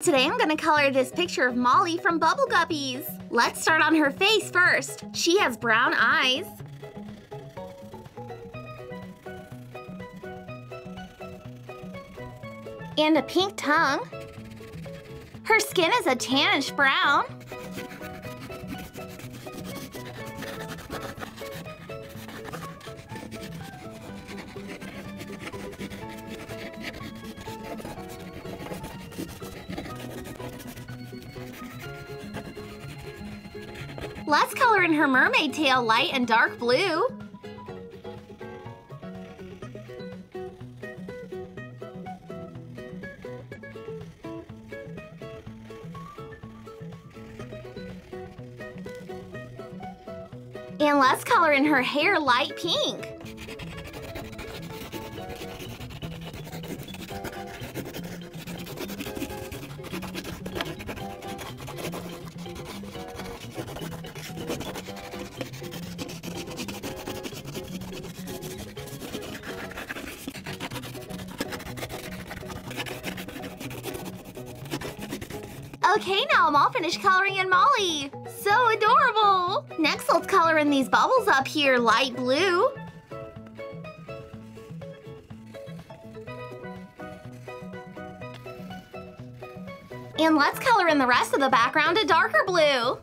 Today I'm gonna color this picture of Molly from Bubble Guppies. Let's start on her face first. She has brown eyes. And a pink tongue. Her skin is a tannish brown. Let's color in her mermaid tail light and dark blue. And let's color in her hair light pink. Okay, now I'm all finished coloring in Molly. So adorable. Next, let's color in these bubbles up here light blue. And let's color in the rest of the background a darker blue.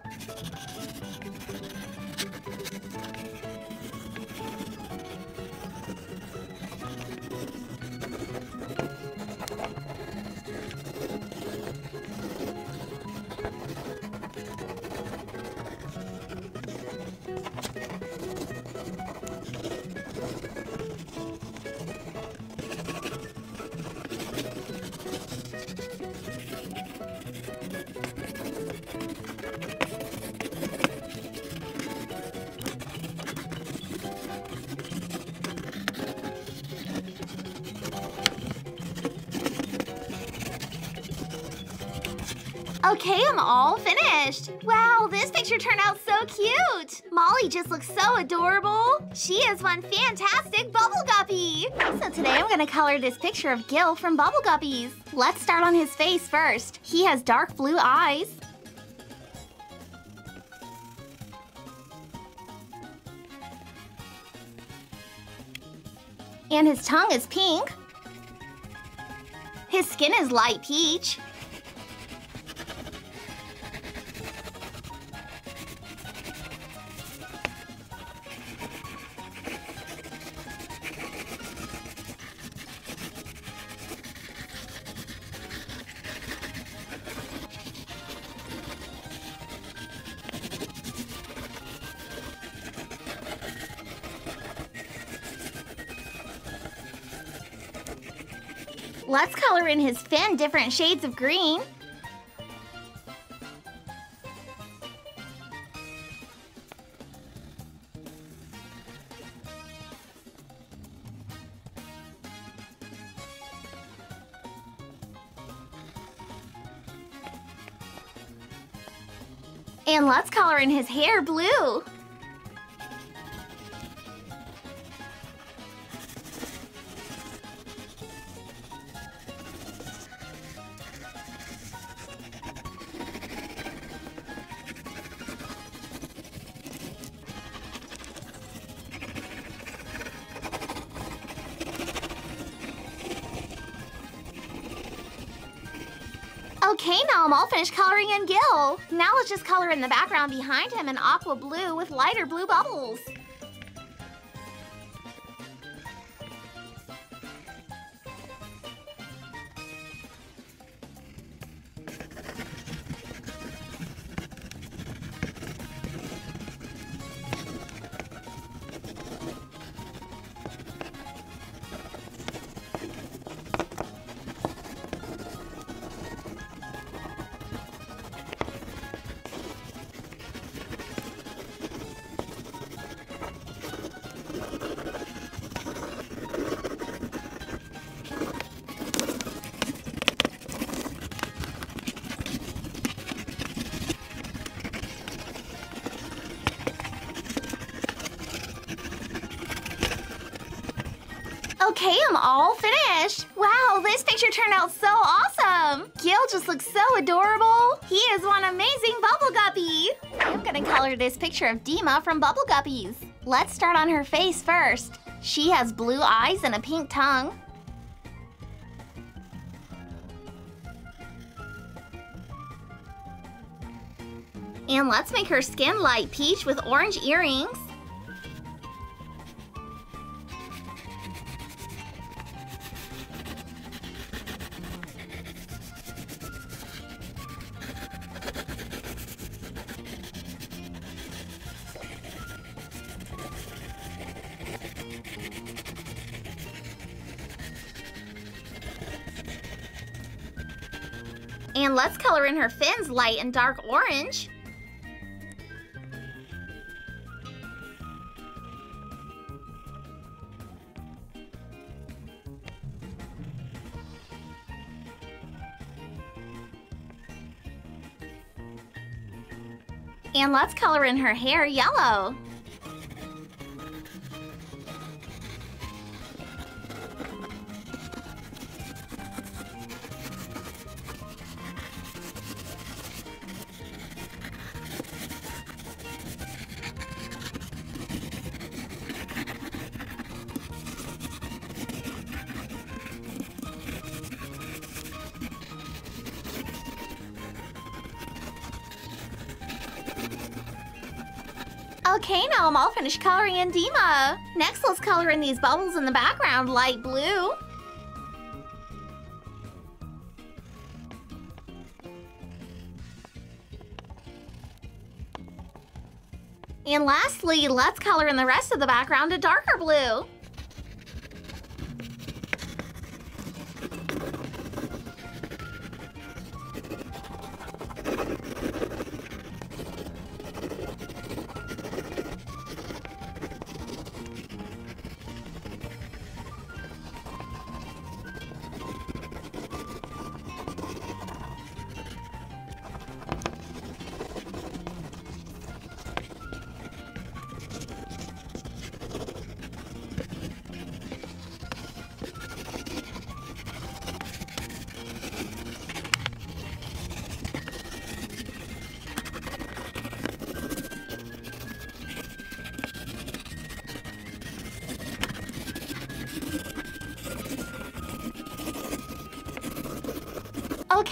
Okay, I'm all finished. Wow, this picture turned out so cute. Molly just looks so adorable. She is one fantastic Bubble Guppy. So today I'm gonna color this picture of Gil from Bubble Guppies. Let's start on his face first. He has dark blue eyes. And his tongue is pink. His skin is light peach. Let's color in his fin different shades of green. And let's color in his hair blue. Okay, now I'm all finished coloring in Gil. Now let's just color in the background behind him in aqua blue with lighter blue bubbles. Okay, I'm all finished. Wow, this picture turned out so awesome. Gil just looks so adorable. He is one amazing Bubble Guppy. I'm gonna color this picture of Deema from Bubble Guppies. Let's start on her face first. She has blue eyes and a pink tongue. And let's make her skin light peach with orange earrings. And let's color in her fins light and dark orange. And let's color in her hair yellow. Okay, now I'm all finished coloring in Deema. Next, let's color in these bubbles in the background light blue. And lastly, let's color in the rest of the background a darker blue.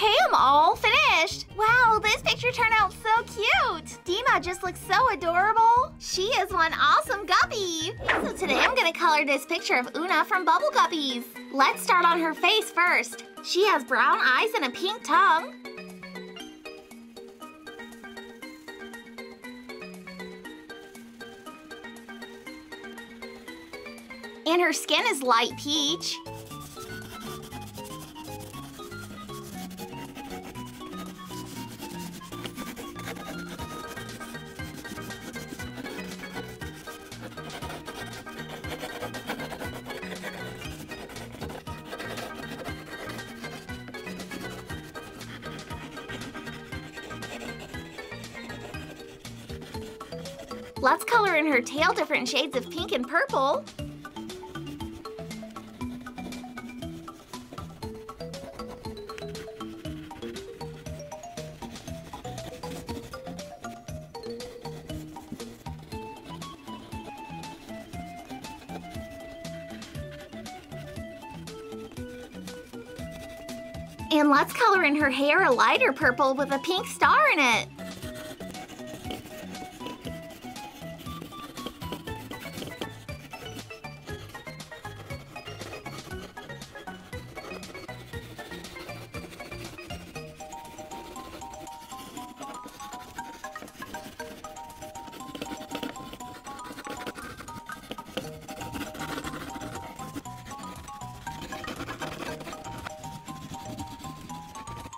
I'm all finished. Wow, this picture turned out so cute. Deema just looks so adorable. She is one awesome guppy. So today I'm gonna color this picture of Oona from Bubble Guppies. Let's start on her face first. She has brown eyes and a pink tongue. And her skin is light peach. Let's color in her tail different shades of pink and purple. And let's color in her hair a lighter purple with a pink star in it.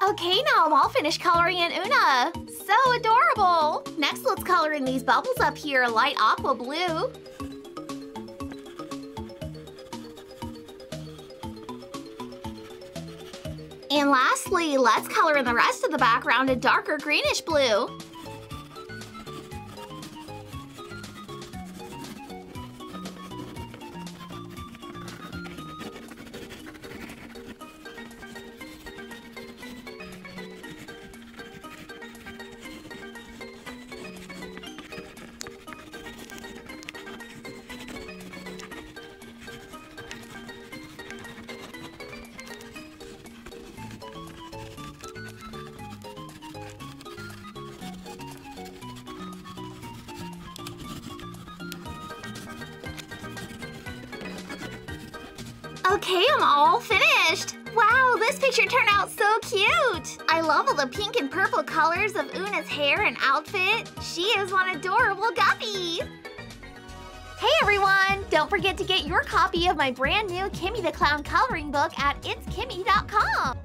Okay, now I'm all finished coloring in Oona. So adorable. Next, let's color in these bubbles up here a light aqua blue. And lastly, let's color in the rest of the background a darker greenish blue. Okay, I'm all finished. Wow, this picture turned out so cute. I love all the pink and purple colors of Oona's hair and outfit. She is one adorable guppy. Hey everyone! Don't forget to get your copy of my brand new Kimmi the Clown coloring book at itskimmi.com.